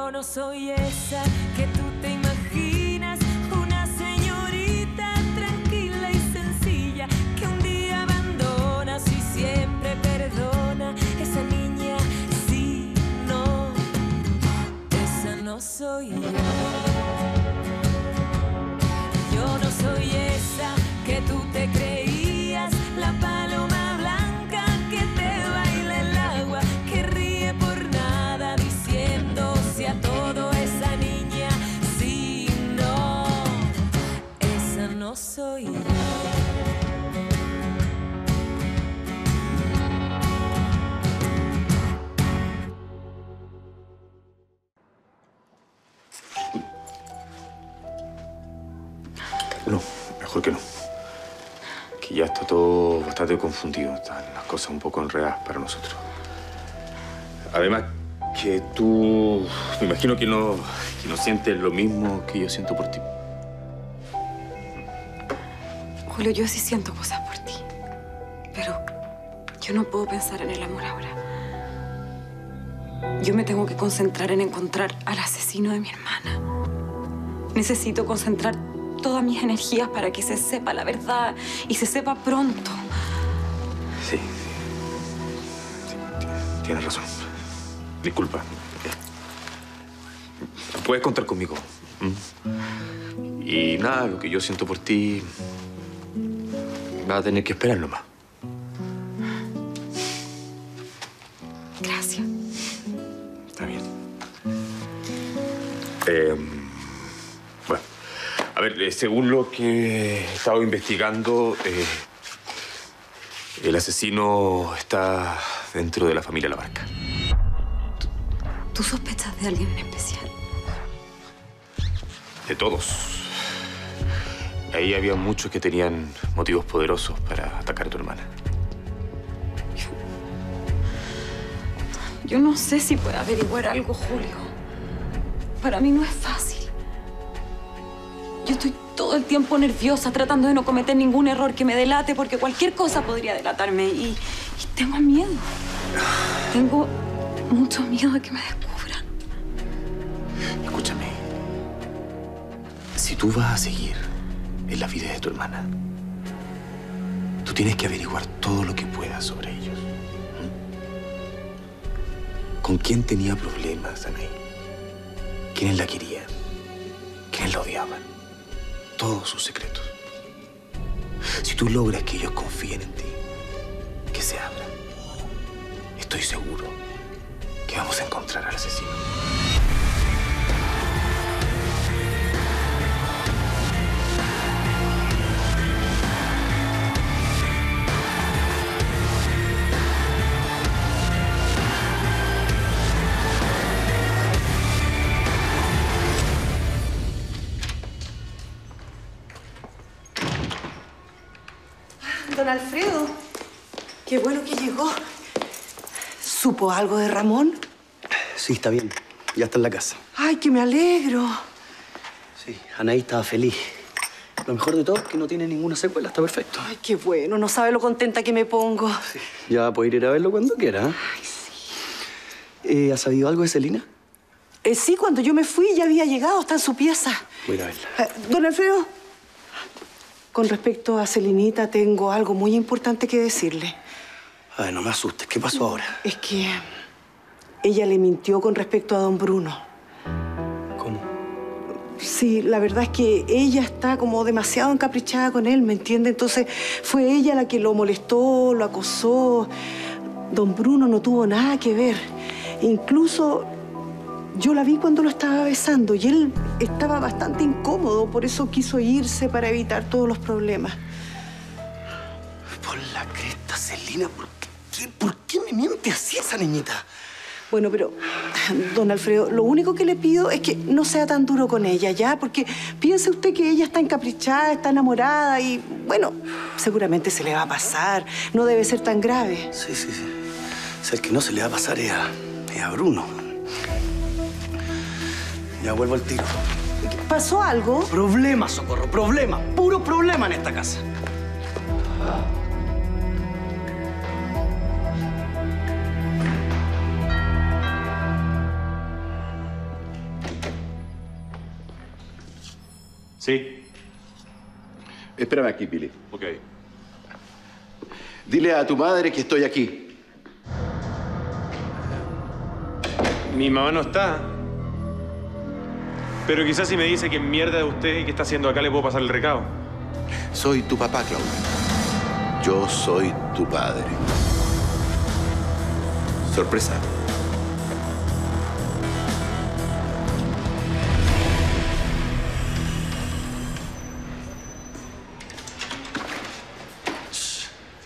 Yo no soy esa que tú te imaginas, una señorita tranquila y sencilla que un día abandonas y siempre perdona. Esa niña, sí, no, esa no soy yo. Yo no soy esa que tú te creías, la paloma no soy. No, mejor que no. Que ya está todo bastante confundido. Están las cosas un poco enredadas para nosotros. Además, que tú... Me imagino que no, que no sientes lo mismo que yo siento por ti. Julio, yo sí siento cosas por ti. Pero yo no puedo pensar en el amor ahora. Yo me tengo que concentrar en encontrar al asesino de mi hermana. Necesito concentrar todas mis energías para que se sepa la verdad y se sepa pronto. Sí. sí. Ti- Tienes razón. Disculpa. Puedes contar conmigo. ¿m? Y nada, lo que yo siento por ti... Vas a tener que esperar nomás. Gracias. Está bien. Eh, bueno, a ver, eh, según lo que he estado investigando, eh, el asesino está dentro de la familia Labarca. ¿Tú sospechas de alguien en especial? De todos. Ahí había muchos que tenían motivos poderosos para atacar a tu hermana. Yo no sé si puedo averiguar algo, Julio. Para mí no es fácil. Yo estoy todo el tiempo nerviosa, tratando de no cometer ningún error que me delate, porque cualquier cosa podría delatarme. Y, y tengo miedo. Tengo mucho miedo de que me descubran. Escúchame. Si tú vas a seguir en la vida de tu hermana, tú tienes que averiguar todo lo que puedas sobre ellos. ¿m? ¿Con quién tenía problemas, Anaí? ¿Quiénes la querían? ¿Quiénes la odiaban? Todos sus secretos. Si tú logras que ellos confíen en ti, que se abran, estoy seguro que vamos a encontrar al asesino. Alfredo, qué bueno que llegó. ¿Supo algo de Ramón? Sí, está bien. Ya está en la casa. Ay, que me alegro. Sí, Anaí estaba feliz. Lo mejor de todo es que no tiene ninguna secuela, está perfecto. Ay, qué bueno, no sabe lo contenta que me pongo. Ya va a poder ir a verlo cuando quiera. ¿eh? Eh, ¿Has sabido algo de Celina? Eh, sí, cuando yo me fui ya había llegado, está en su pieza. Voy a ir a verla. Eh, don Alfredo, con respecto a Celinita, tengo algo muy importante que decirle. Ay, no me asustes. ¿Qué pasó ahora? Es que ella le mintió con respecto a don Bruno. ¿Cómo? Sí, la verdad es que ella está como demasiado encaprichada con él, ¿me entiende? Entonces fue ella la que lo molestó, lo acosó. Don Bruno no tuvo nada que ver. Incluso yo la vi cuando lo estaba besando y él estaba bastante incómodo, por eso quiso irse para evitar todos los problemas. Por la cresta, Celina. ¿Por qué, ¿Por qué me miente así esa niñita? Bueno, pero, don Alfredo, lo único que le pido es que no sea tan duro con ella, ¿ya? Porque piense usted que ella está encaprichada, está enamorada y, bueno, seguramente se le va a pasar. No debe ser tan grave. Sí, sí, sí. O sea, el que no se le va a pasar es a, es a Bruno. Ya vuelvo al tiro. ¿Pasó algo? Problema, Socorro, problema. Puro problema en esta casa. Sí. Espérame aquí, Billy. Ok. Dile a tu madre que estoy aquí. Mi mamá no está. Pero quizás si me dice que mierda de usted y que está haciendo acá, le puedo pasar el recado. Soy tu papá, Claudia. Yo soy tu padre. Sorpresa.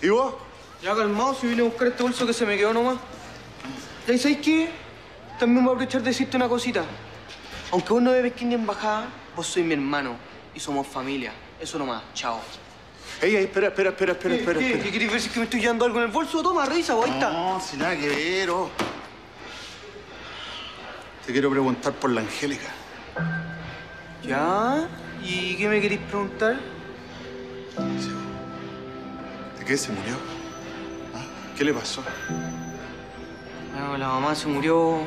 ¿Y vos? Ya calmado, si vine a buscar este bolso que se me quedó nomás. ¿Y sabes qué? También voy a aprovechar de decirte una cosita. Aunque vos no me pesques ni embajada, vos sois mi hermano y somos familia. Eso nomás, chao. Ey, ey, espera, espera, espera, espera, ¿Qué, espera. qué? espera. ¿Qué querés ver si es que me estoy llevando algo en el bolso? Toma, revisa, vos, ahí está. No, sin nada que ver, oh. Te quiero preguntar por la Angélica. ¿Ya? ¿Y qué me queréis preguntar? ¿De qué se murió? ¿Ah? ¿Qué le pasó? Bueno, la mamá se murió.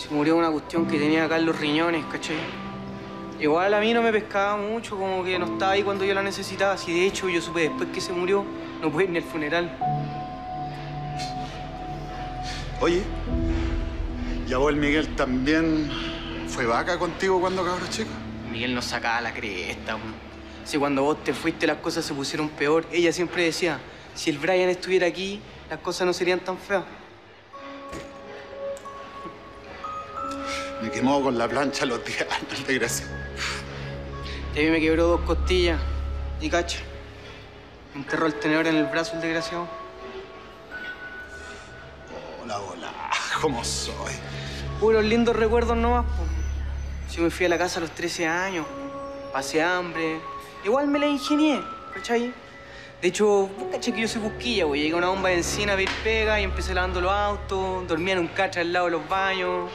Se murió una cuestión que tenía acá en los riñones, ¿cachai? Igual a mí no me pescaba mucho, como que no estaba ahí cuando yo la necesitaba. Si de hecho yo supe después que se murió, no pude ir ni al funeral. Oye, ¿y a vos el Miguel también fue vaca contigo cuando cabro chico? Miguel nos sacaba la cresta. weón. Si cuando vos te fuiste las cosas se pusieron peor, ella siempre decía, si el Brian estuviera aquí, las cosas no serían tan feas. Me quemó con la plancha los 10 años, desgracia. Y a mí me quebró dos costillas. Y cacha, me enterró el tenedor en el brazo el desgraciado. Hola, hola, ¿cómo soy? Puros lindos recuerdos nomás, po. Yo me fui a la casa a los 13 años, pasé hambre. Igual me la ingenié, ¿cachai? De hecho, vos caché que yo soy busquilla, güey. Llegué a una bomba de encina a pedir pega y empecé lavando los autos, dormía en un cacha al lado de los baños.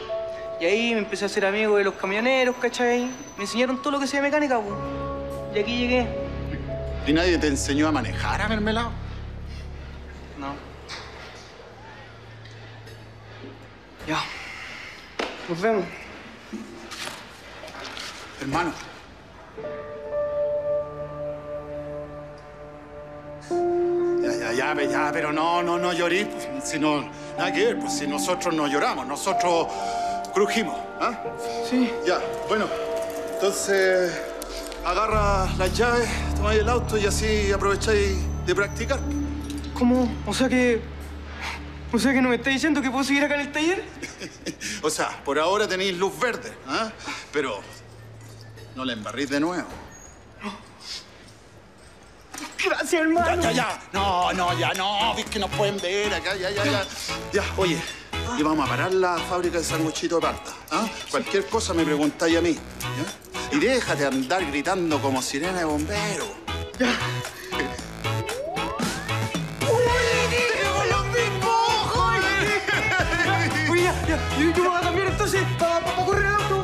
Y ahí me empecé a hacer amigo de los camioneros, ¿cachai? Me enseñaron todo lo que sea mecánica, pues. Y aquí llegué. ¿Y nadie te enseñó a manejar a mermelado? No. Ya. Nos vemos. Hermano. Ya, ya, ya, ya, pero no, no, no llorís, pues, si no, nada que ver, pues si nosotros no lloramos, nosotros crujimos, ¿ah? Sí. Ya, bueno, entonces agarra las llaves, tomáis el auto y así aprovecháis de practicar. ¿Cómo? O sea que. O sea que no me está diciendo que puedo seguir acá en el taller? O sea, por ahora tenéis luz verde, ¿ah? Pero no la embarrís de nuevo. Gracias, Ya, hermano. ya, ya. No, no, ya, no. Ves que nos pueden ver acá, ya, ya, ya. Ya, oye. Y vamos a parar la fábrica de sanguchito de parta. ¿ah? Cualquier cosa me preguntáis a mí. ¿ya? Y déjate andar gritando como sirena de bombero. Oye, ya, ya. Yo, yo voy a cambiar entonces para correr el auto.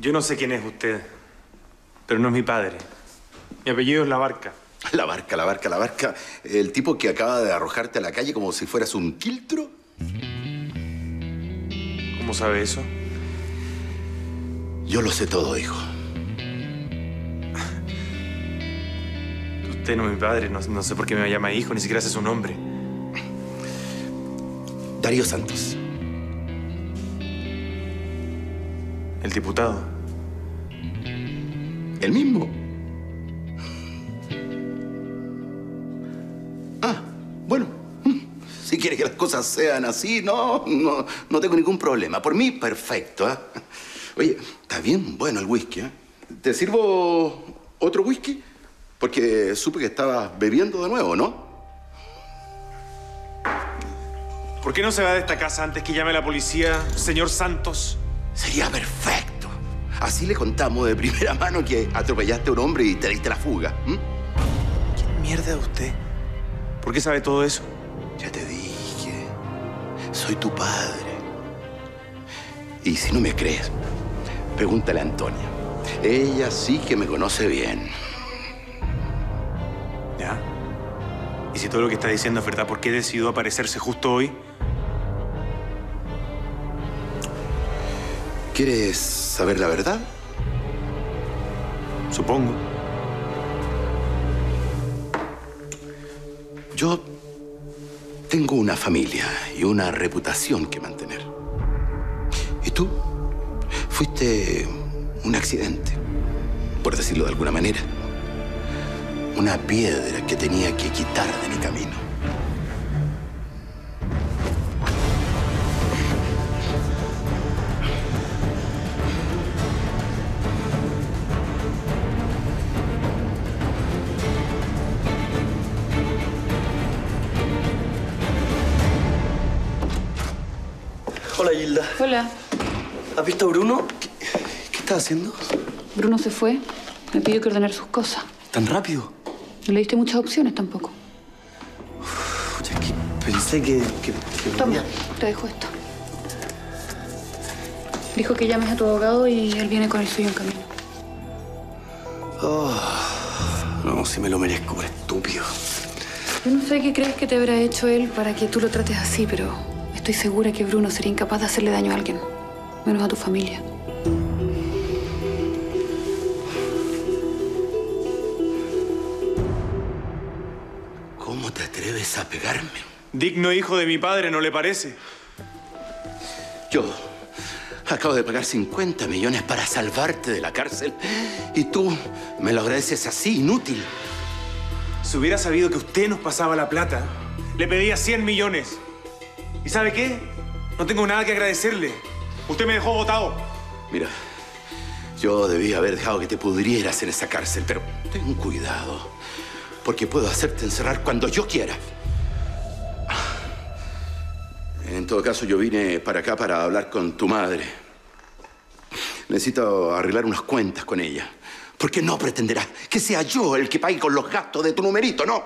Yo no sé quién es usted, pero no es mi padre. Mi apellido es La Barca. La barca, la barca, la barca. El tipo que acaba de arrojarte a la calle como si fueras un quiltro. ¿Cómo sabe eso? Yo lo sé todo, hijo. Usted no es mi padre, no, no sé por qué me llama hijo, ni siquiera sé su nombre. Darío Santos. El diputado. ¿El mismo? Quiere que las cosas sean así, no, no, no tengo ningún problema. Por mí, perfecto. ¿ah? Oye, está bien bueno el whisky. ¿eh? ¿Te sirvo otro whisky? Porque supe que estabas bebiendo de nuevo, ¿no? ¿Por qué no se va de esta casa antes que llame a la policía, señor Santos? Sería perfecto. Así le contamos de primera mano que atropellaste a un hombre y te diste la fuga. ¿m? ¿Qué mierda de usted? ¿Por qué sabe todo eso? Ya te dije, soy tu padre. Y si no me crees, pregúntale a Antonia. Ella sí que me conoce bien. ¿Ya? Y si todo lo que está diciendo es verdad, ¿por qué decidió aparecerse justo hoy? ¿Quieres saber la verdad? Supongo. Yo tengo una familia y una reputación que mantener. ¿Y tú? Fuiste un accidente, por decirlo de alguna manera. Una piedra que tenía que quitar de mi camino. Gilda. Hola. ¿Has visto a Bruno? ¿Qué, qué está haciendo? Bruno se fue. Me pidió que ordenar sus cosas. ¿Tan rápido? No le diste muchas opciones tampoco. Pucha, es que pensé que... que, que Toma, te dejo esto. Dijo que llames a tu abogado y él viene con el suyo en camino. Oh, no, si me lo merezco, estúpido. Yo no sé qué crees que te habrá hecho él para que tú lo trates así, pero estoy segura que Bruno sería incapaz de hacerle daño a alguien, menos a tu familia. ¿Cómo te atreves a pegarme? Digno hijo de mi padre, ¿no le parece? Yo acabo de pagar 50 millones para salvarte de la cárcel y tú me lo agradeces así, inútil. Si hubiera sabido que usted nos pasaba la plata, le pedía 100 millones. ¿Y sabe qué? No tengo nada que agradecerle. Usted me dejó votado. Mira, yo debía haber dejado que te pudrieras en esa cárcel, pero ten cuidado, porque puedo hacerte encerrar cuando yo quiera. En todo caso, yo vine para acá para hablar con tu madre. Necesito arreglar unas cuentas con ella, porque no pretenderás que sea yo el que pague con los gastos de tu numerito, ¿no?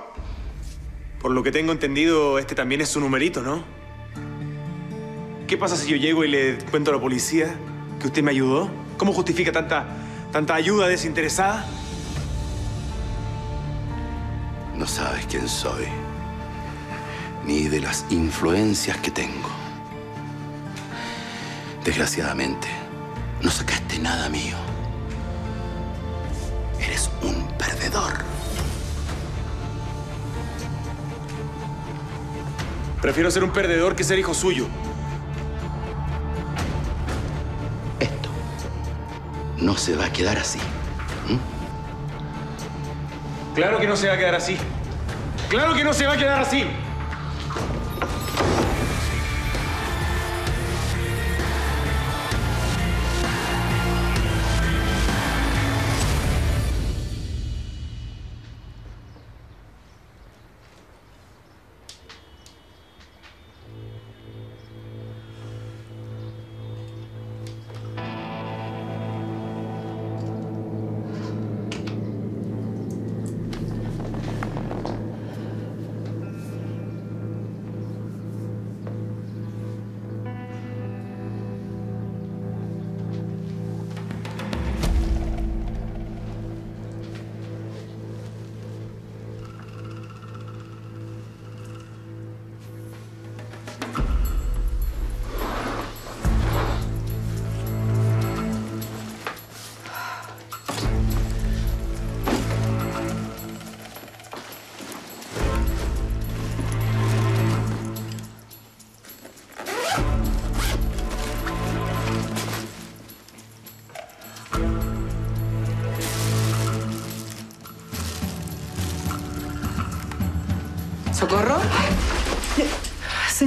Por lo que tengo entendido, este también es su numerito, ¿no? ¿Qué pasa si yo llego y le cuento a la policía que usted me ayudó? ¿Cómo justifica tanta, tanta ayuda desinteresada? No sabes quién soy, ni de las influencias que tengo. Desgraciadamente, no sacaste nada mío. Eres un perdedor. Prefiero ser un perdedor que ser hijo suyo. No se va a quedar así. Claro que no se va a quedar así. Claro que no se va a quedar así.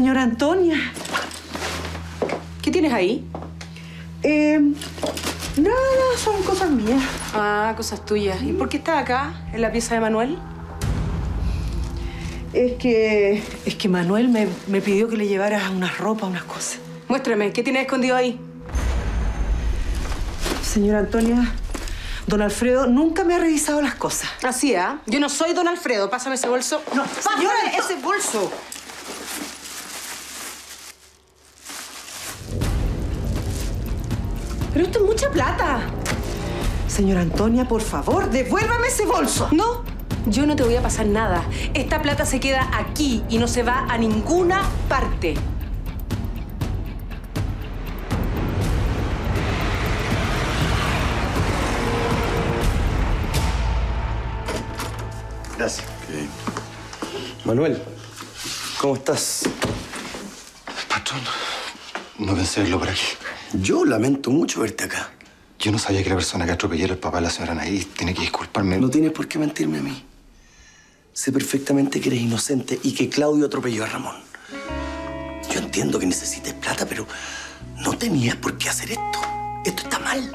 Señora Antonia. ¿Qué tienes ahí? Eh, nada, son cosas mías. Ah, cosas tuyas. ¿Y por qué estás acá, en la pieza de Manuel? Es que. Es que Manuel me, me pidió que le llevara unas ropas, unas cosas. Muéstrame, ¿qué tienes escondido ahí? Señora Antonia, don Alfredo nunca me ha revisado las cosas. Así, ¿ah? Yo no soy don Alfredo. Pásame ese bolso. No, ¡Pásame señora, ese bolso! Pero esto es mucha plata. Señora Antonia, por favor, devuélvame ese bolso. No, yo no te voy a pasar nada. Esta plata se queda aquí y no se va a ninguna parte. Gracias. Manuel, ¿cómo estás? Patrón, no pensé verlo por aquí. Yo lamento mucho verte acá. Yo no sabía que la persona que atropelló al papá de la señora Anaís tiene que disculparme. No tienes por qué mentirme a mí. Sé perfectamente que eres inocente y que Claudio atropelló a Ramón. Yo entiendo que necesites plata, pero no tenías por qué hacer esto. Esto está mal.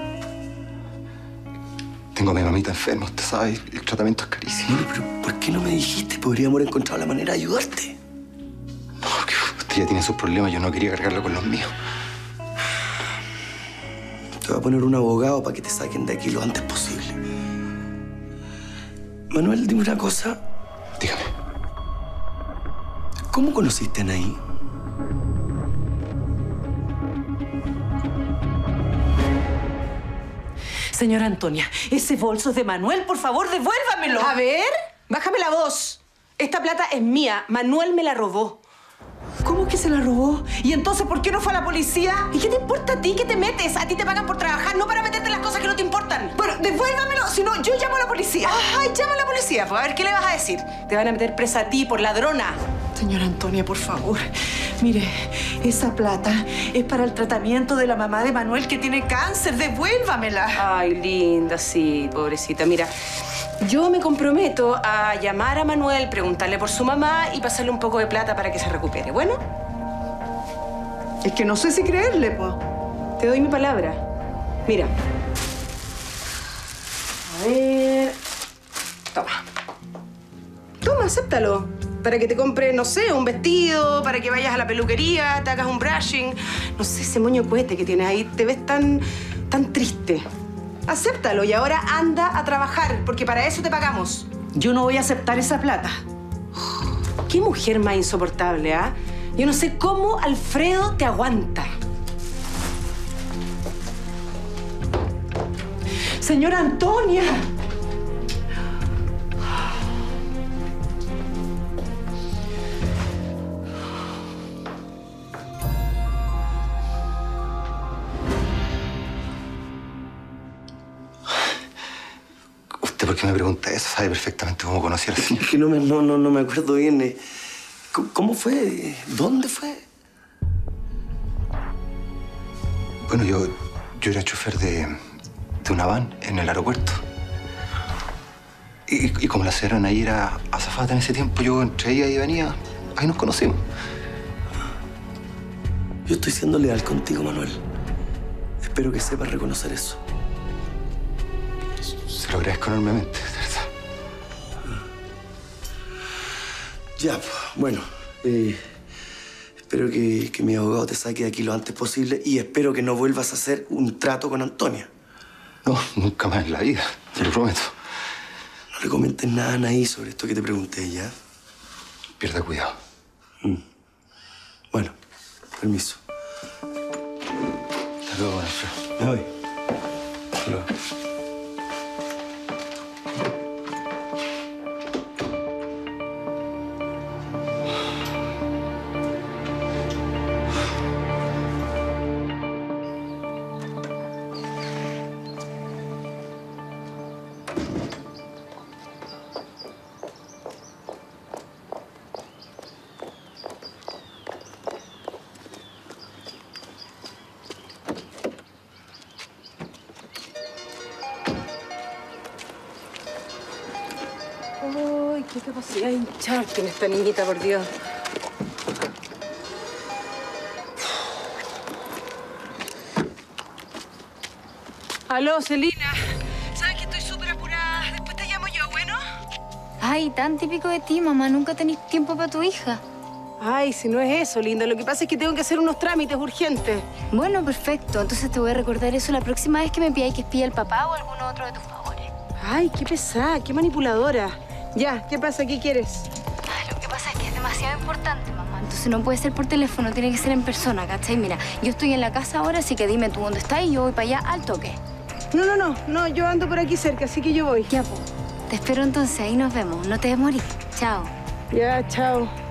Tengo a mi mamita enferma, usted sabe, el tratamiento es carísimo. Bueno, pero ¿por qué no me dijiste? Podríamos haber encontrado la manera de ayudarte. No, que usted ya tiene sus problemas, yo no quería cargarlo con los míos. Te voy a poner un abogado para que te saquen de aquí lo antes posible. Manuel, dime una cosa. Dígame. ¿Cómo conociste a Anaí? Señora Antonia, ese bolso es de Manuel, por favor, devuélvamelo. A ver, bájame la voz. Esta plata es mía. Manuel me la robó. ¿Cómo que se la robó? ¿Y entonces por qué no fue a la policía? ¿Y qué te importa a ti que te metes? A ti te pagan por trabajar, no para meterte en las cosas que no te importan. Bueno, devuélvamelo, si no, yo llamo a la policía. Ay, llama a la policía, pues a ver qué le vas a decir. Te van a meter presa a ti por ladrona. Señora Antonia, por favor. Mire, esa plata es para el tratamiento de la mamá de Manuel que tiene cáncer. Devuélvamela. Ay, linda, sí, pobrecita. Mira, yo me comprometo a llamar a Manuel, preguntarle por su mamá y pasarle un poco de plata para que se recupere. ¿Bueno? Es que no sé si creerle, po. Te doy mi palabra. Mira. A ver. Toma. Toma, acéptalo. Para que te compre, no sé, un vestido, para que vayas a la peluquería, te hagas un brushing. No sé, ese moño cohete que tienes ahí, te ves tan, tan triste. Acéptalo y ahora anda a trabajar, porque para eso te pagamos. Yo no voy a aceptar esa plata. Qué mujer más insoportable, ¿ah? Yo no sé cómo Alfredo te aguanta. Señora Antonia. ¿Usted por qué me pregunta eso? Sabe perfectamente cómo conocí a la señora. Es que no me, no, no, no me acuerdo bien. eh. ¿Cómo- ¿Cómo fue? ¿Dónde fue? Bueno, yo, yo era chofer de, de una van en el aeropuerto. Y, y como la señora Anaí era azafata en ese tiempo, yo entre ella y venía, ahí nos conocimos. Yo estoy siendo leal contigo, Manuel. Espero que sepas reconocer eso. Se lo agradezco enormemente, Ya, bueno. eh, espero que, que mi abogado te saque de aquí lo antes posible y espero que no vuelvas a hacer un trato con Antonia. No, nunca más en la vida, te lo prometo. No le comentes nada a Anaí sobre esto que te pregunté, ¿ya? Pierda cuidado. Bueno, permiso. Hasta luego, Alfredo. Me voy. Hasta luego. Tiene esta niñita, por Dios. Aló, Celina. ¿Sabes que estoy súper apurada? Después te llamo yo, ¿bueno? Ay, tan típico de ti, mamá. Nunca tenés tiempo para tu hija. Ay, si no es eso, linda. Lo que pasa es que tengo que hacer unos trámites urgentes. Bueno, perfecto. Entonces te voy a recordar eso la próxima vez que me pidáis que espíe al papá o alguno otro de tus favores. Ay, qué pesada, qué manipuladora. Ya, ¿qué pasa? ¿Qué quieres? Entonces no puede ser por teléfono, tiene que ser en persona, ¿cachai? Mira, yo estoy en la casa ahora, así que dime tú dónde estás y yo voy para allá al toque. No, no, no, no, yo ando por aquí cerca, así que yo voy. Ya, pues. Te espero entonces, ahí nos vemos. No te demorí. Chao. Ya, chao.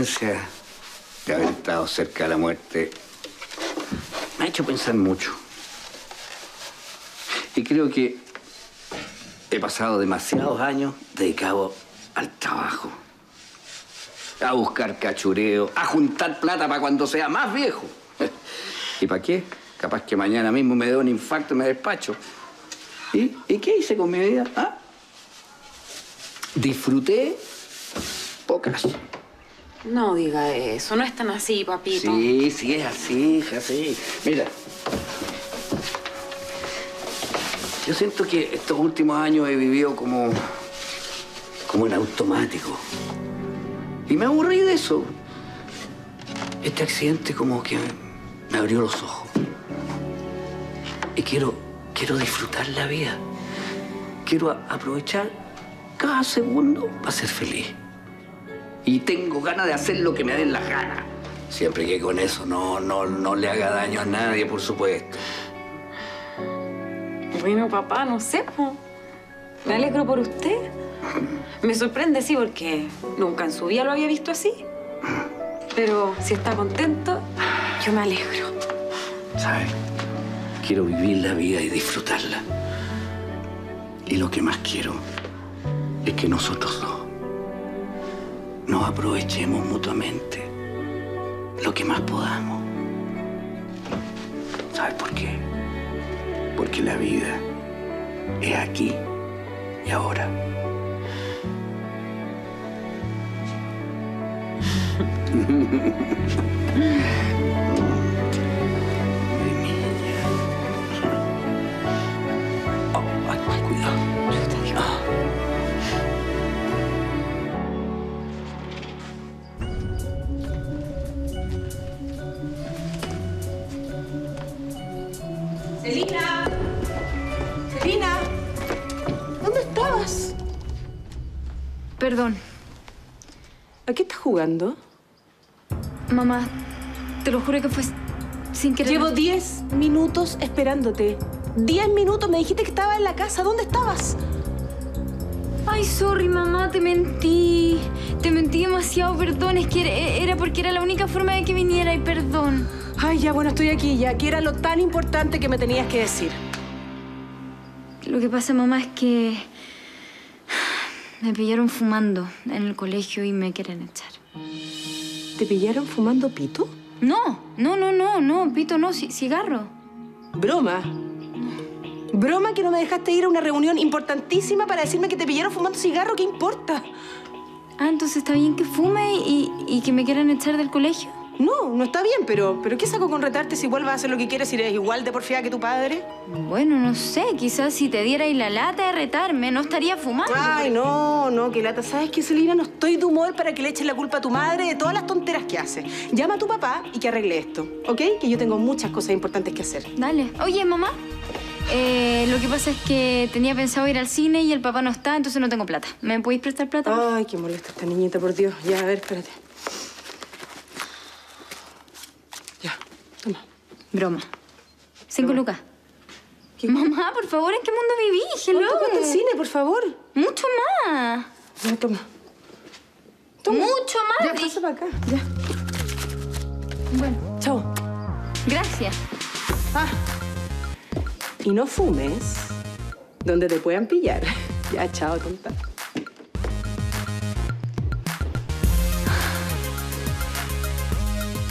Experiencia de haber estado cerca de la muerte me ha hecho pensar mucho. Y creo que he pasado demasiados años dedicado al trabajo. A buscar cachureo, a juntar plata para cuando sea más viejo. ¿Y para qué? Capaz que mañana mismo me dé un infarto y me despacho. ¿Y, ¿Y qué hice con mi vida? ¿Ah? Disfruté pocas. No diga eso, no es tan así, papito. Sí, sí, es así, hija, sí. Mira. Yo siento que estos últimos años he vivido como. como en automático. Y me aburrí de eso. Este accidente como que me abrió los ojos. Y quiero. quiero disfrutar la vida. Quiero aprovechar cada segundo para ser feliz. Y tengo ganas de hacer lo que me den las ganas. Siempre que con eso no, no, no le haga daño a nadie, por supuesto. Bueno, papá, no sé, po. Me alegro por usted. Me sorprende, sí, porque nunca en su vida lo había visto así. Pero si está contento, yo me alegro. ¿Sabes? Quiero vivir la vida y disfrutarla. Y lo que más quiero es que nosotros dos nos aprovechemos mutuamente lo que más podamos. ¿Sabes por qué? Porque la vida es aquí y ahora. jugando? Mamá, te lo juro que fue sin querer. Llevo 10 minutos esperándote. 10 minutos me dijiste que estaba en la casa. ¿Dónde estabas? Ay, sorry, mamá, te mentí. Te mentí demasiado, perdón. Es que era- era porque era la única forma de que viniera y perdón. Ay, ya, bueno, estoy aquí ya. ¿Qué era lo tan importante que me tenías que decir? Lo que pasa, mamá, es que me pillaron fumando en el colegio y me quieren echar. ¿Te pillaron fumando pito? No, no, no, no, no, pito no, ci- cigarro. Broma. Broma que no me dejaste ir a una reunión importantísima para decirme que te pillaron fumando cigarro. ¿Qué importa? Ah, entonces está bien que fume y, y que me quieran echar del colegio. No, no está bien, pero, pero ¿qué saco con retarte si vuelvas a hacer lo que quieres y eres igual de porfiada que tu padre? Bueno, no sé, quizás si te diera ahí la lata de retarme, no estaría fumando. Ay, no, no, que lata. ¿Sabes qué, Celina? No estoy de humor para que le eches la culpa a tu madre de todas las tonteras que hace. Llama a tu papá y que arregle esto, ¿ok? Que yo tengo muchas cosas importantes que hacer. Dale. Oye, mamá, eh, lo que pasa es que tenía pensado ir al cine y el papá no está, entonces no tengo plata. ¿Me podéis prestar plata? Ay, qué molesta esta niñita, por Dios. Ya, a ver, espérate. Toma. Broma. Cinco lucas. Mamá, por favor, ¿en qué mundo viví? Hello. ¿Cuánto el cine, por favor? Mucho más. Ya, toma. Mucho más. Ya, pasa para acá. Ya. Bueno, Chao. gracias. Ah. Y no fumes donde te puedan pillar. Ya, chao, tonta.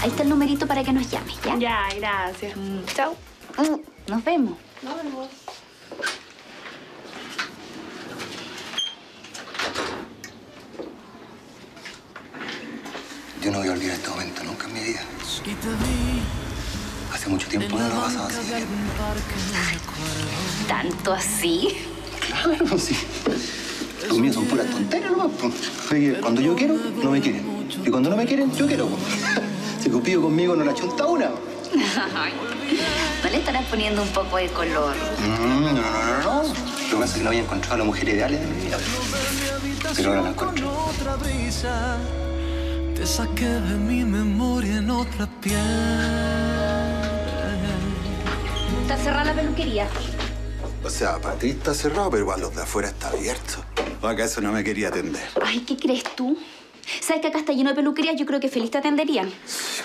Ahí está el numerito para que nos llames, ¿ya? Ya, gracias. Chao. Nos vemos. Yo no voy a olvidar este momento nunca en mi vida. Hace mucho tiempo no lo pasaba así. ¿Tanto así? Claro, sí. Los míos son puras tonteras nomás. cuando yo quiero, no me quieren. Y cuando no me quieren, yo quiero. Si Cupido conmigo no la chunta una. ¿No le estarás poniendo un poco de color? Mm, No, no, no, no. Lo que pasa es que no había encontrado a la mujer ideal de mi vida. Pero ahora la encuentro. otra brisa. Te saqué de mi memoria en otra piel. Está cerrada la peluquería. O sea, para ti está cerrado, pero para los de afuera está abierto. ¿O acaso no me quería atender? Ay, ¿qué crees tú? ¿Sabes que acá está lleno de peluquerías? Yo creo que feliz te atenderían.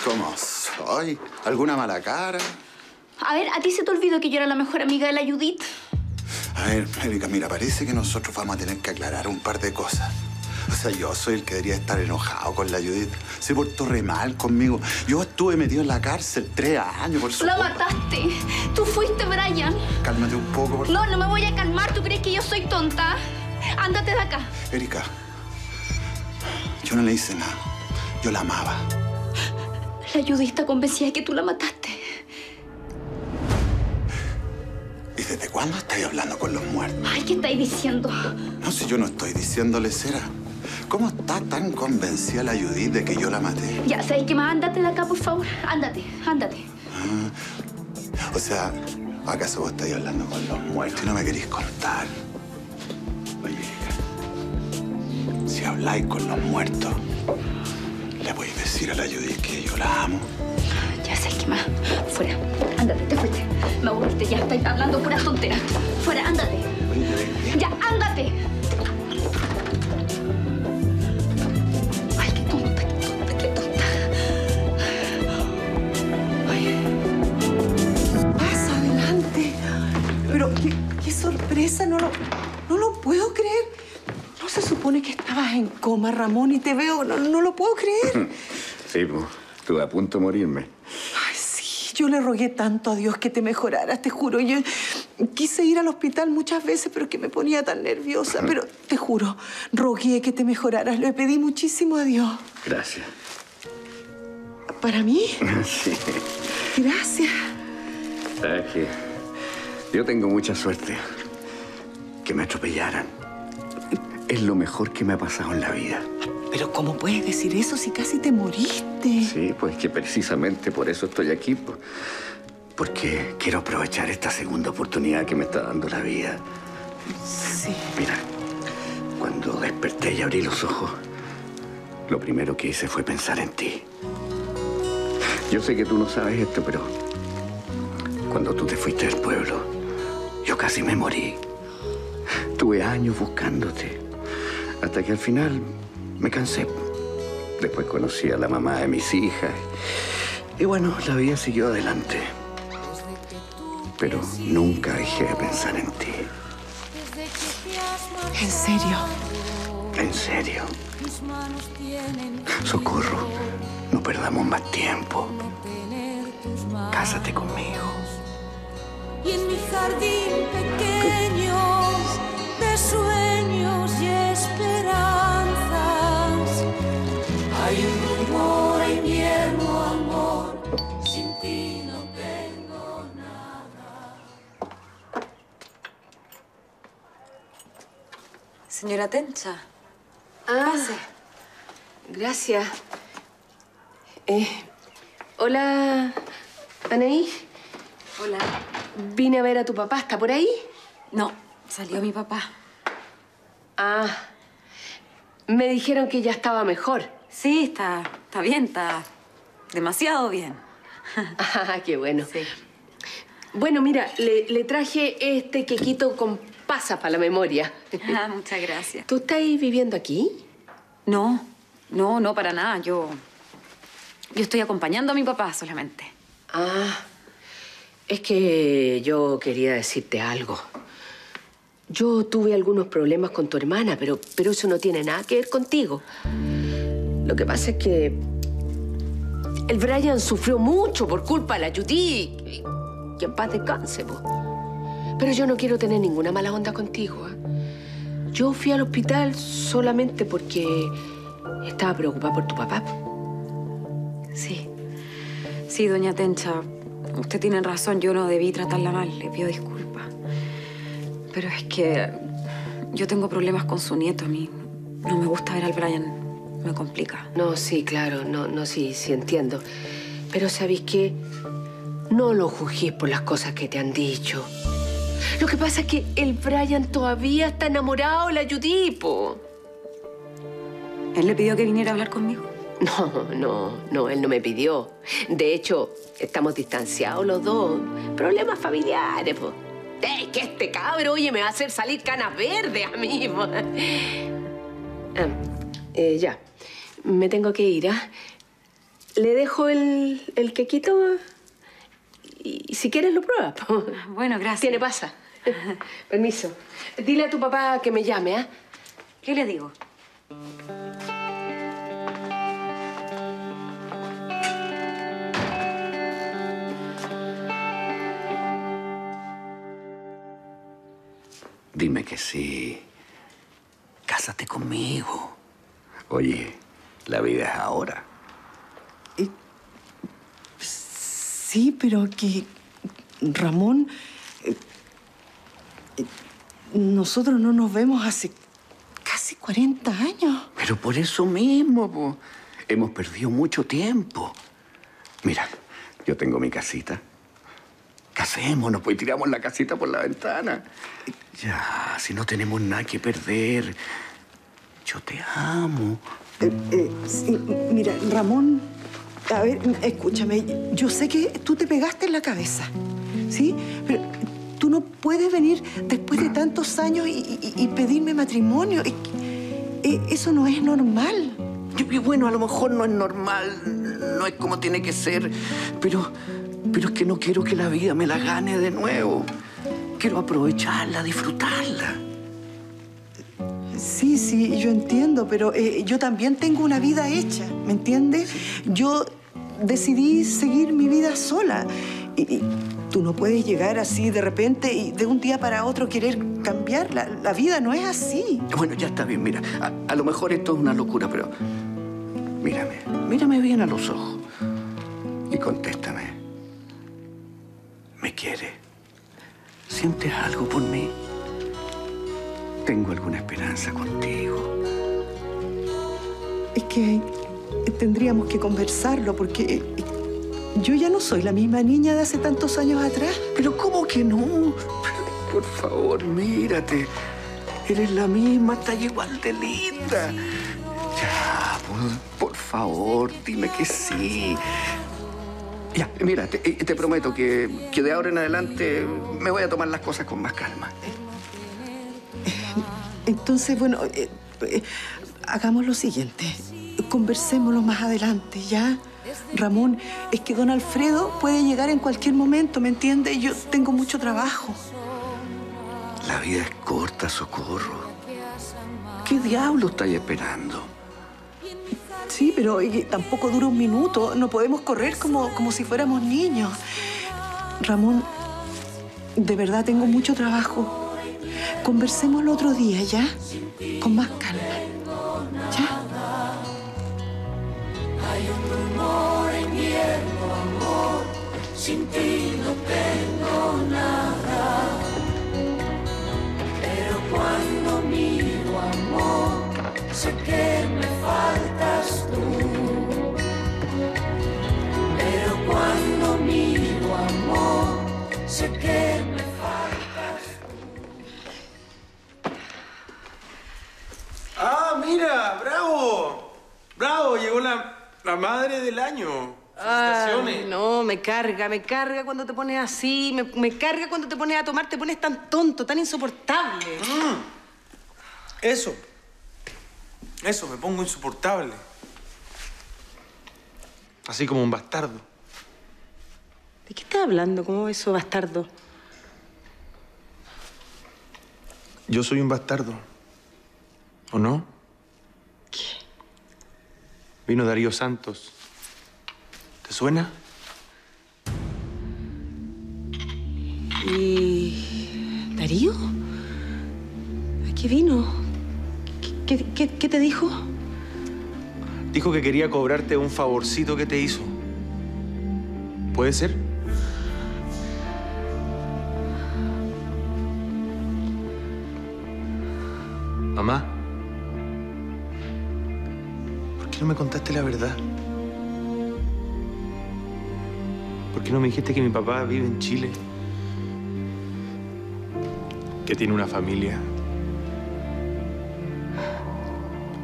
¿Cómo soy? ¿Alguna mala cara? A ver, ¿a ti se te olvidó que yo era la mejor amiga de la Judith? A ver, Erika, mira, parece que nosotros vamos a tener que aclarar un par de cosas. O sea, yo soy el que debería estar enojado con la Judith. Se portó re mal conmigo. Yo estuve metido en la cárcel tres años por su La culpa. mataste. Tú fuiste, Brian. Cálmate un poco, por No, no me voy a calmar. ¿Tú crees que yo soy tonta? Ándate de acá. Erika, yo no le hice nada. Yo la amaba. La está convencida de que tú la mataste. ¿Y desde cuándo estáis hablando con los muertos? Ay, ¿qué estáis diciendo? No, si yo no estoy diciéndole cera. ¿Cómo está tan convencida la Judith de que yo la maté? Ya, ¿sabes qué más? Ándate de acá, por favor. Ándate, ándate. Ah, o sea, ¿acaso vos estáis hablando con los muertos y no me queréis contar? Oye, si habláis con los muertos, le podéis decir a la Judith que yo la amo. Ya sabes qué más. Fuera. Ándate, te fuiste. Me aburriste, ya estáis hablando puras tonteras. Fuera, ándate. Ya, ándate. Ay, qué tonta, qué tonta, qué tonta. Pasa adelante. Pero qué, qué sorpresa, no lo, no lo puedo creer. Supone que estabas en coma, Ramón, y te veo, no, no lo puedo creer. Sí, pues, estuve a punto de morirme. Ay, sí, yo le rogué tanto a Dios que te mejoraras, te juro. Yo quise ir al hospital muchas veces, pero es que me ponía tan nerviosa. Pero te juro, rogué que te mejoraras. Le pedí muchísimo a Dios. Gracias. ¿Para mí? Sí. Gracias. Sabes que yo tengo mucha suerte. Que me atropellaran. Es lo mejor que me ha pasado en la vida. Pero ¿cómo puedes decir eso si casi te moriste? Sí, pues que precisamente por eso estoy aquí. po- Porque quiero aprovechar esta segunda oportunidad que me está dando la vida. Sí. Mira, cuando desperté y abrí los ojos, lo primero que hice fue pensar en ti. Yo sé que tú no sabes esto, pero cuando tú te fuiste del pueblo, yo casi me morí. Tuve años buscándote, hasta que al final me cansé. Después conocí a la mamá de mis hijas. Y bueno, la vida siguió adelante. Pero nunca dejé de pensar en ti. ¿En serio? En serio. Socorro, no perdamos más tiempo. Cásate conmigo. Y en mi jardín pequeños de Señora Tencha. Ah, gracias. Eh, hola, Anaí. Hola. Vine a ver a tu papá. ¿Está por ahí? No, salió mi papá. Ah, me dijeron que ya estaba mejor. Sí, está, está bien, está demasiado bien. Ah, qué bueno. Bueno, mira, le, le traje este quequito con pasas para la memoria. Ah, muchas gracias. ¿Tú estás viviendo aquí? No, no, no, para nada. Yo, yo estoy acompañando a mi papá solamente. Ah, es que yo quería decirte algo. Yo tuve algunos problemas con tu hermana, pero, pero eso no tiene nada que ver contigo. Lo que pasa es que el Brian sufrió mucho por culpa de la Judy. Que en paz descanse, po. Pero yo no quiero tener ninguna mala onda contigo. ¿eh? Yo fui al hospital solamente porque estaba preocupada por tu papá. Sí, sí, doña Tencha, usted tiene razón. Yo no debí tratarla mal. Le pido disculpas. Pero es que yo tengo problemas con su nieto. A mí no me gusta ver al Brian. Me complica. No, sí, claro, no, no, sí, sí entiendo. Pero ¿sabéis qué? No lo juzgues por las cosas que te han dicho. Lo que pasa es que el Brian todavía está enamorado de la Yudipo. ¿Él le pidió que viniera a hablar conmigo? No, no, no, él no me pidió. De hecho, estamos distanciados los dos. Problemas familiares, po. Es que este cabro, oye, me va a hacer salir canas verdes a mí. po. Ah, eh, ya, me tengo que ir, ¿ah? Le dejo el, el quequito y si quieres lo pruebas. Bueno, gracias. Tiene pasa. Permiso. Dile a tu papá que me llame, ¿ah? ¿Qué le digo? Dime que sí. Cásate conmigo. Oye, la vida es ahora. Sí, pero que Ramón, eh, eh, nosotros no nos vemos hace casi 40 años. Pero por eso mismo, po. hemos perdido mucho tiempo. Mira, yo tengo mi casita. Casémonos, pues tiramos la casita por la ventana. Ya, si no tenemos nada que perder. Yo te amo. Eh, sí, mira, Ramón, a ver, escúchame, yo sé que tú te pegaste en la cabeza, ¿sí? Pero tú no puedes venir después de tantos años y, pedirme matrimonio. Eh, Eso no es normal. Y bueno, a lo mejor no es normal, no es como tiene que ser, pero, pero es que no quiero que la vida me la gane de nuevo. Quiero aprovecharla, disfrutarla. Sí, sí, yo entiendo, pero eh, yo también tengo una vida hecha, ¿me entiendes? Yo decidí seguir mi vida sola. Y, tú no puedes llegar así de repente y de un día para otro querer cambiar. La, vida no es así. Bueno, ya está bien, mira. A, a lo mejor esto es una locura, pero mírame, mírame bien a los ojos y contéstame. ¿Me quiere? ¿Sientes algo por mí? ¿Tengo alguna esperanza contigo? Es que tendríamos que conversarlo porque yo ya no soy la misma niña de hace tantos años atrás. Pero ¿cómo que no? Por favor, mírate. Eres la misma, estás igual de linda. Ya, por, por favor, dime que sí. Ya, mira, te, eh, te prometo que, que de ahora en adelante me voy a tomar las cosas con más calma. Entonces, bueno, eh, eh, hagamos lo siguiente. Conversémoslo más adelante, ¿ya? Ramón, es que don Alfredo puede llegar en cualquier momento, ¿me entiende? Yo tengo mucho trabajo. La vida es corta, socorro. ¿Qué diablo estáis esperando? Sí, pero eh, tampoco dura un minuto. No podemos correr como, como si fuéramos niños. Ramón, de verdad tengo mucho trabajo. Conversémoslo otro día, ¿ya? Con más calma. ¿Ya? Hay un rumor en hierro, amor. Sin ti no tengo nada. Pero cuando miro amor, sé que me faltas tú. Pero cuando miro amor, sé que me ¡Ah, mira! ¡Bravo! ¡Bravo! Llegó la, la madre del año. Ay, no, me carga, me carga cuando te pones así, me, me carga cuando te pones a tomar, te pones tan tonto, tan insoportable. Eso. Eso, me pongo insoportable. Así como un bastardo. ¿De qué estás hablando? ¿Cómo eso, bastardo? Yo soy un bastardo. ¿O no? ¿Qué? Vino Darío Santos. ¿Te suena? ¿Y Darío? ¿A qué vino? ¿Qué, qué- qué- qué te dijo? Dijo que quería cobrarte un favorcito que te hizo. ¿Puede ser? Mamá. Qué no me contaste la verdad? ¿Por qué no me dijiste que mi papá vive en Chile? Que tiene una familia.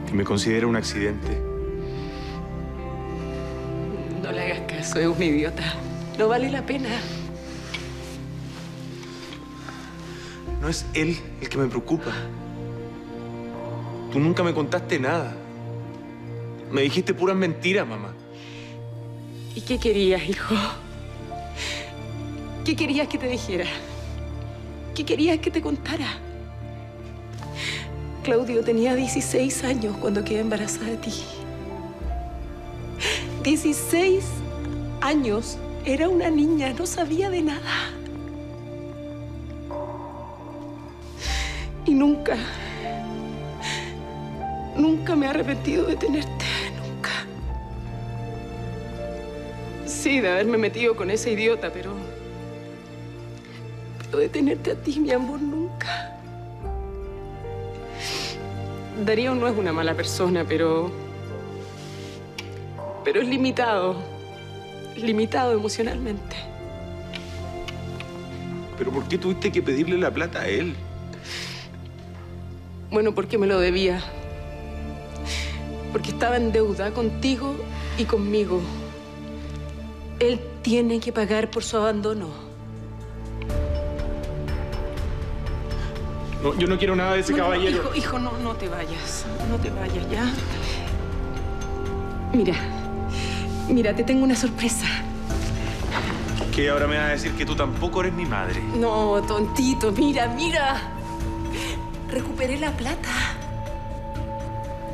Que me considera un accidente. No le hagas caso, es un idiota. No vale la pena. No es él el que me preocupa. Tú nunca me contaste nada. Me dijiste puras mentiras, mamá. ¿Y qué querías, hijo? ¿Qué querías que te dijera? ¿Qué querías que te contara? Claudio tenía 16 años cuando quedé embarazada de ti. 16 años. Era una niña, no sabía de nada. Y nunca, nunca me he arrepentido de tenerte, Sí, de haberme metido con ese idiota, pero... Pero de tenerte a ti, mi amor, nunca. Darío no es una mala persona, pero... Pero es limitado. Limitado emocionalmente. ¿Pero por qué tuviste que pedirle la plata a él? Bueno, porque me lo debía. Porque estaba en deuda contigo y conmigo. Él tiene que pagar por su abandono. No, yo no quiero nada de ese No, no, caballero. hijo, hijo, no, no te vayas. No te vayas, ¿ya? Mira, mira, te tengo una sorpresa. Que ahora me vas a decir que tú tampoco eres mi madre. No, tontito, mira, mira. Recuperé la plata.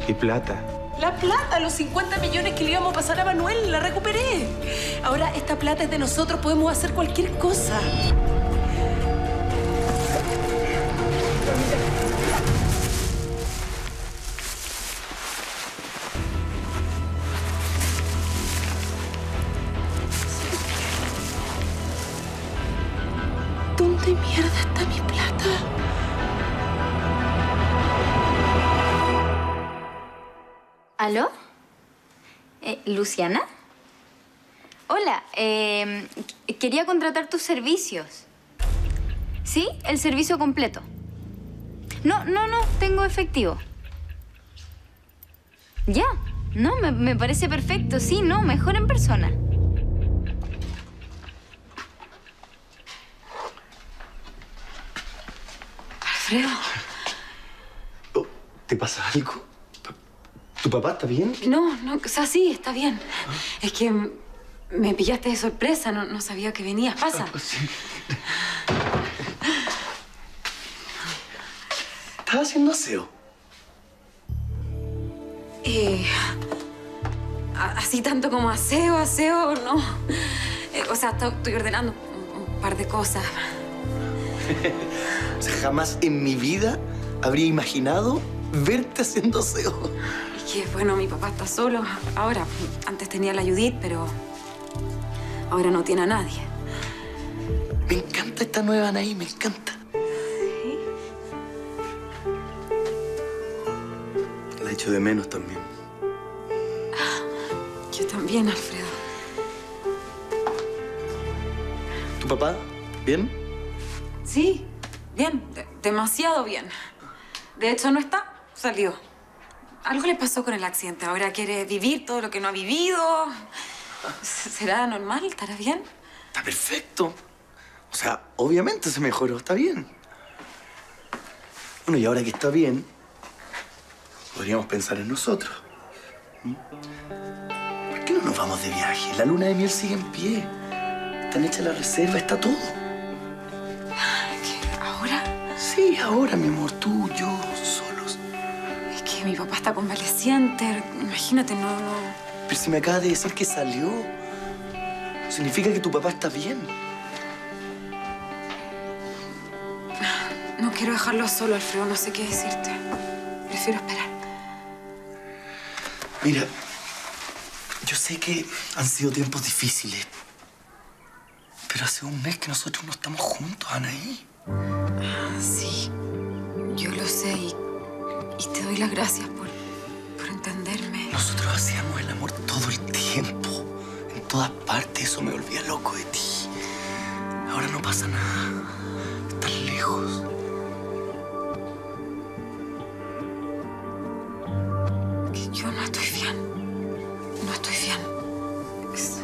¿Qué plata? La plata, los 50 millones que le íbamos a pasar a Manuel, la recuperé. Ahora esta plata es de nosotros, podemos hacer cualquier cosa. ¿Luciana? Hola, eh, qu- quería contratar tus servicios. ¿Sí? El servicio completo. No, no, no, tengo efectivo. Ya, no, me, me parece perfecto. Sí, no, mejor en persona. Alfredo. ¿Te pasa algo? ¿Tu papá está bien? No, no, o sea, sí, está bien. Es que me pillaste de sorpresa, no, no sabía que venías. Pasa. Estaba haciendo aseo. Eh, así tanto como aseo, aseo, no. Eh, o sea, esto- estoy ordenando un, un par de cosas. O sea, jamás en mi vida habría imaginado verte haciendo aseo. Es que, bueno, mi papá está solo ahora. Antes tenía a la Judith, pero ahora no tiene a nadie. Me encanta esta nueva Anaí, me encanta. La echo de menos también. Yo también, Alfredo. ¿Tu papá? ¿Bien? Sí, bien, de- demasiado bien. De hecho, no está, salió. Algo le pasó con el accidente. Ahora quiere vivir todo lo que no ha vivido. ¿Será normal? ¿Estará bien? Está perfecto. O sea, obviamente se mejoró, está bien. Bueno, y ahora que está bien, podríamos pensar en nosotros. ¿Mm? ¿Por qué no nos vamos de viaje? La luna de miel sigue en pie. Están hechas las reservas, está todo. ¿Ahora? Sí, ahora, mi amor, tú, yo, mi papá está convaleciente. Imagínate, no, no. Pero si me acabas de decir que salió, significa que tu papá está bien. No quiero dejarlo solo, Alfredo. No sé qué decirte. Prefiero esperar. Mira, yo sé que han sido tiempos difíciles, pero hace un mes que nosotros no estamos juntos, Anaí. Ah, sí. Yo lo sé y, y te doy las gracias por, por entenderme. Nosotros hacíamos el amor todo el tiempo, en todas partes. Eso me volvía loco de ti. Ahora no pasa nada. Estás lejos. Que yo no estoy bien. No estoy bien. Es-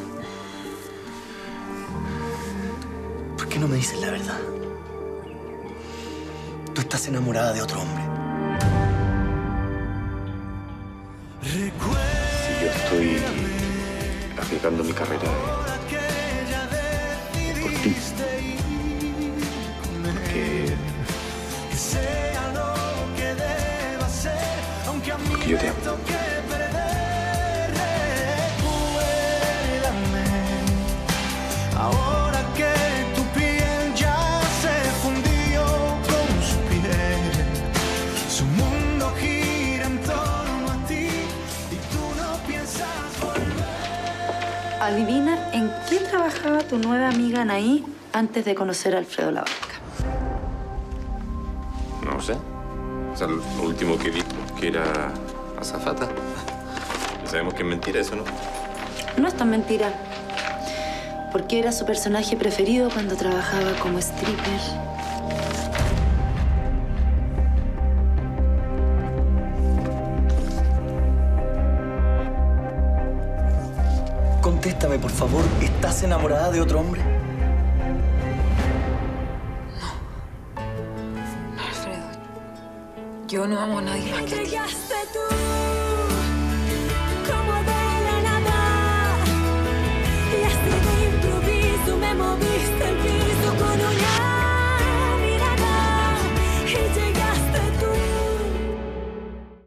¿Por qué no me dices la verdad? estás enamorada de otro hombre. Arriesgando mi carrera es por ti. Porque, porque yo te amo. Trabajaba tu nueva amiga Anaí antes de conocer a Alfredo Labarca. No sé. O sea, lo último que vi que era azafata. Ya sabemos que es mentira eso, ¿no? No es tan mentira. Porque era su personaje preferido cuando trabajaba como stripper. Contéstame, por favor. ¿Estás enamorada de otro hombre? No. No, Alfredo. Yo no amo a nadie más que ti. Como de la nada, y así de improviso me moví.